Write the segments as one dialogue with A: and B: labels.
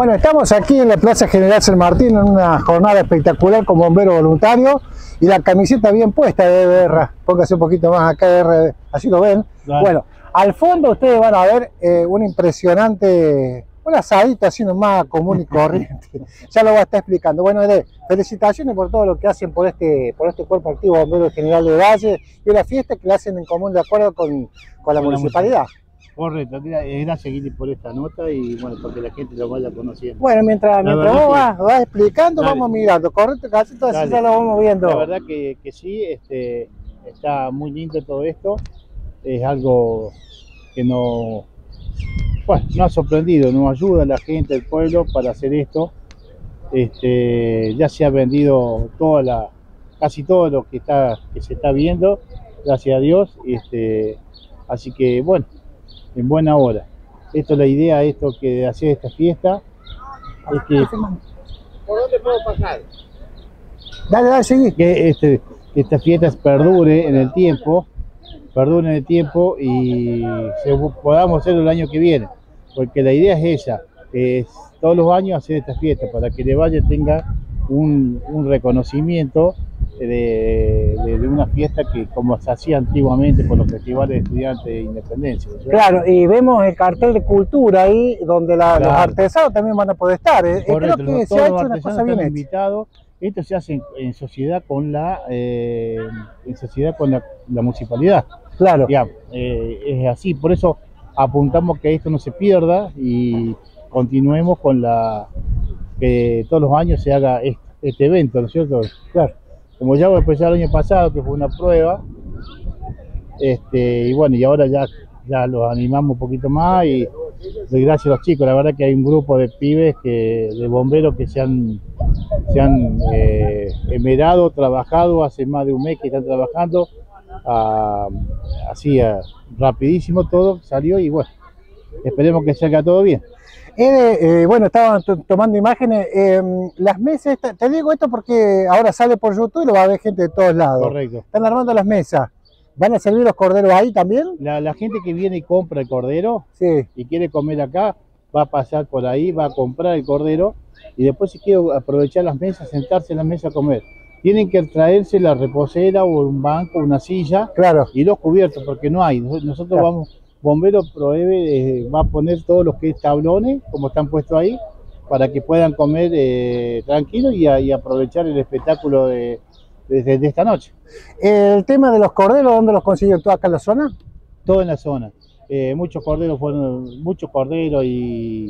A: Bueno, estamos aquí en la Plaza General San Martín en una jornada espectacular con bomberos voluntarios y la camiseta bien puesta de BR. Póngase un poquito más acá, BR, así lo ven.
B: Dale.
A: Bueno, al fondo ustedes van a ver eh, un impresionante, un asadito así nomás común y corriente. ya lo va a estar explicando. Bueno, Ede, felicitaciones por todo lo que hacen por este, por este cuerpo activo Bombero General de Valle y la fiesta que la hacen en común de acuerdo con, con la
B: Con la
A: municipalidad.
B: Correcto, gracias Guili por esta nota y bueno, para que la gente lo vaya conociendo.
A: Bueno, mientras, mientras vos vas, vas explicando,
B: Dale.
A: vamos mirando. Correcto, casito, así
B: Dale.
A: ya lo vamos viendo.
B: La verdad que, que sí, este, está muy lindo todo esto. Es algo que no, bueno, nos ha sorprendido, nos ayuda a la gente del pueblo para hacer esto. Este, ya se ha vendido toda la, casi todo lo que está, que se está viendo, gracias a Dios. Este, así que bueno, en buena hora. Esto es la idea, esto que de hacer esta fiesta, es que
C: ¿Por dónde puedo pasar?
A: Dale, dale, seguí.
B: que, este, que esta fiesta perdure en el tiempo, perdure en el tiempo y se, podamos hacerlo el año que viene. Porque la idea es esa, es todos los años hacer esta fiesta para que el Valle tenga un, un reconocimiento de, de- de una fiesta que como se hacía antiguamente con los festivales de estudiantes de independencia.
A: Claro, y vemos el cartel de cultura ahí, donde la- los artesanos también van a poder estar. Eh, eh, Creo
B: Correcto,
A: que
B: los-
A: se ha hecho una
B: artesanos
A: cosa bien
B: están
A: hecha.
B: invitados. Esto se hace en, en sociedad con la eh, en sociedad con la, la municipalidad.
A: Claro.
B: Digamos, eh, es así, por eso apuntamos que esto no se pierda y continuemos con la que todos los años se haga este, este evento, ¿no es cierto?
A: Claro.
B: Como ya empezó el año pasado, que fue una prueba, este, y bueno, y ahora ya, ya los animamos un poquito más y doy gracias a los chicos, la verdad que hay un grupo de pibes, que, de bomberos que se han, se han eh, emerado, trabajado, hace más de un mes que están trabajando, ah, así ah, rapidísimo todo salió y bueno, esperemos que salga todo bien.
A: Ede, eh, bueno, estaban to- tomando imágenes. eh, las mesas, te digo esto porque ahora sale por YouTube y lo va a ver gente de todos lados.
B: Correcto.
A: Están armando las mesas. ¿Van a servir los corderos ahí también?
B: La, la gente que viene y compra el cordero,
A: Sí.
B: y quiere comer acá, va a pasar por ahí, va a comprar el cordero y después si quiere aprovechar las mesas, sentarse en la mesa a comer. Tienen que traerse la reposera o un banco, una silla
A: Claro.
B: y los cubiertos porque no hay. Nos- Nosotros
A: Claro.
B: vamos, Bombero prohíbe, eh, va a poner todos los que es tablones, como están puestos ahí, para que puedan comer eh, tranquilos y, a- y aprovechar el espectáculo de, de- de esta noche.
A: El tema de los corderos, ¿dónde los consiguió? ¿Tú acá en la zona?
B: todo en la zona. Eh, muchos corderos fueron, muchos corderos y,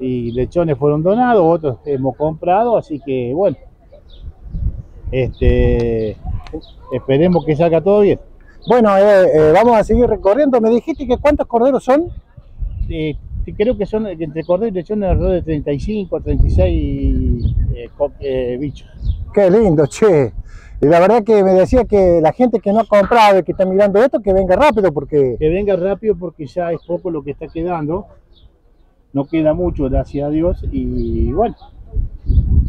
B: y lechones fueron donados, otros hemos comprado, así que bueno, este, esperemos que salga todo bien.
A: Bueno, eh, eh, vamos a seguir recorriendo. Me dijiste que cuántos corderos son.
B: Eh, creo que son entre corderos y lechones alrededor de 35, 36 eh, co- eh, bichos.
A: Qué lindo, che. Y la verdad que me decía que la gente que no ha comprado y que está mirando esto, que venga rápido porque...
B: Que venga rápido porque ya es poco lo que está quedando, no queda mucho, gracias a Dios, y bueno,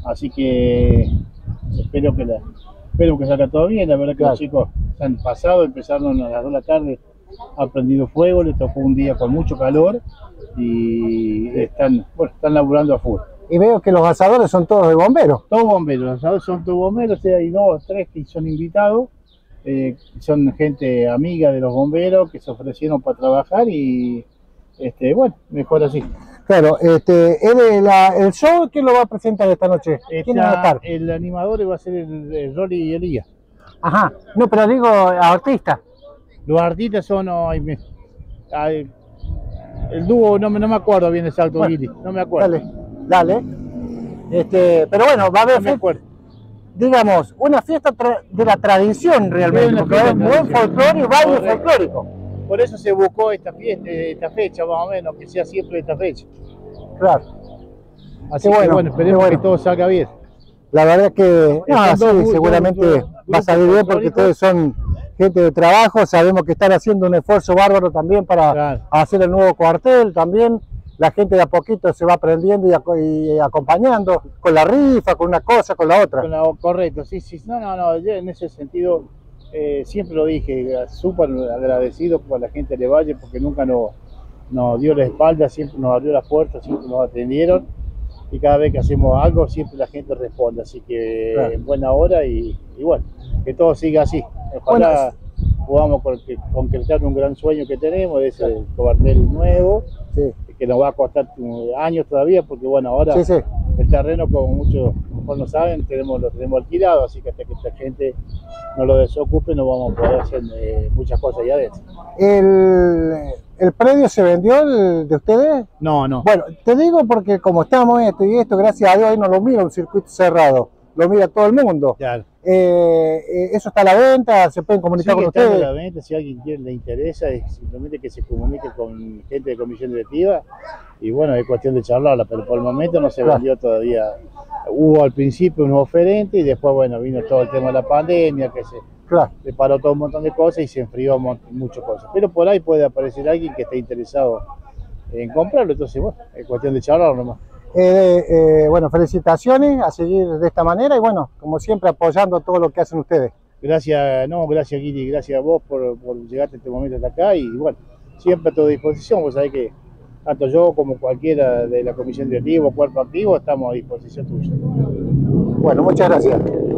B: así que espero que la, espero que salga todo bien, la verdad que
A: Claro.
B: los chicos se han pasado, empezaron a las 2 de la tarde, han prendido fuego, les tocó un día con mucho calor y están, bueno, están laburando a full.
A: Y veo que los asadores son todos de bomberos.
B: Todos bomberos, ¿sabes? son todos bomberos, o sea, hay dos, tres que son invitados, eh, son gente amiga de los bomberos que se ofrecieron para trabajar y este, bueno, mejor así.
A: Claro, este, la- el show, ¿quién lo va a presentar esta noche? ¿Quién va a estar?
B: el animador va a ser el, el Rolly y Elías.
A: Ajá, no, pero digo artista.
B: Los artistas son, ay, me- ay, el dúo, no, me- no me acuerdo bien exacto,
A: Bueno,
B: Guili, no me acuerdo.
A: Dale, dale. Este, pero bueno, va a haber,
B: No
A: fiesta, digamos, una fiesta de la tradición realmente, porque es
B: de
A: buen
B: tradición.
A: folclore y baile folclórico.
B: Por eso se buscó esta fiesta, esta fecha más o menos, que sea siempre esta fecha.
A: Claro.
B: Así
A: Qué
B: que
A: bueno,
B: bueno, esperemos
A: bueno.
B: que todo salga bien.
A: La verdad que no, sí,
B: dos gu-
A: seguramente va a salir bien porque ustedes son gente de trabajo, sabemos que están haciendo un esfuerzo bárbaro también para
B: Claro.
A: hacer el nuevo cuartel también. La gente de a poquito se va aprendiendo y, aco- y acompañando con la rifa, con una cosa, con la otra.
B: Con la- correcto, sí, sí. No, no, no, en ese sentido eh, siempre lo dije, súper agradecido por la gente de Valle porque nunca nos, nos dio la espalda, siempre nos abrió las puertas, siempre nos atendieron y cada vez que hacemos algo siempre la gente responde, así que
A: Claro.
B: en buena hora y, y bueno, que todo siga así. Ojalá podamos con- que- concretar un gran sueño que tenemos, de ese cuartel nuevo,
A: Sí,
B: que nos va a costar años todavía, porque bueno, ahora
A: sí, sí.
B: el terreno, como muchos mejor no saben, tenemos, lo tenemos alquilado, así que hasta que esta gente no lo desocupe no vamos a poder hacer eh, muchas cosas allá adentro.
A: ¿El, ¿El predio se vendió el de ustedes?
B: No, no.
A: Bueno, te digo porque como estamos esto y esto, gracias a Dios ahí no lo mira un circuito cerrado, lo mira todo el mundo.
B: Claro.
A: Eh, eh, eso está a la venta, se pueden comunicar
B: Sigue
A: con
B: a
A: ustedes.
B: la venta, si a alguien quiere, le interesa, es simplemente que se comunique con gente de comisión directiva y bueno, es cuestión de charlarla, pero por el momento no se vendió todavía. Hubo al principio unos oferentes y después, bueno, vino todo el tema de la pandemia, que se
A: Claro,
B: preparó todo un montón de cosas y se enfrió muchas cosas. Pero por ahí puede aparecer alguien que esté interesado en comprarlo, entonces, bueno, es cuestión de charlarlo nomás.
A: Eh, eh, bueno, felicitaciones a seguir de esta manera y bueno, como siempre apoyando todo lo que hacen ustedes.
B: Gracias, no, gracias Guiri, gracias a vos por, por llegarte este momento hasta acá y bueno, siempre a tu disposición, vos sabés que tanto yo como cualquiera de la comisión directiva o cuerpo activo estamos a disposición tuya.
A: Bueno, muchas gracias.